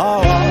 Oh.